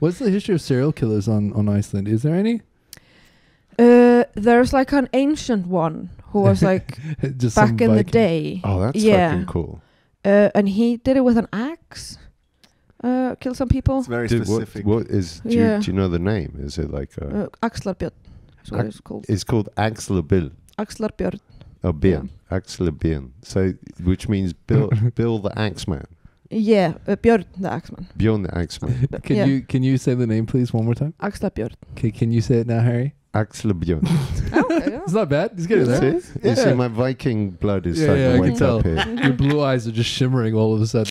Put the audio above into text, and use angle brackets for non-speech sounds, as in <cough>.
What's the history of serial killers on, on Iceland? Is there any? Uh, there's like an ancient one who was like <laughs> Just back in the day, Oh, that's Yeah. fucking cool. uh, and he did it with an axe. Uh, kill some people. It's very Dude, what, specific. what is? Do, Yeah. you, do you know the name? Is it like a? Uh, Axlarbjörn. That's what Ax- it's called. it's called Axel Bill. Axlarbjörn. Oh, Bien. Axel Bien. So, which means Bill, <laughs> Bill the Axeman. Yeah, uh, Björn the Axeman. Bjorn the Axeman. <laughs> Can yeah. you can you say the name please one more time? Axlarbjörn. Okay, can you say it now, Harry? Axel Bjorn. <laughs> <laughs> okay, yeah. It's not bad. He's getting See? there. You see, my Viking blood is Yeah, starting yeah, to wake up here. Your blue eyes are just shimmering all of a sudden.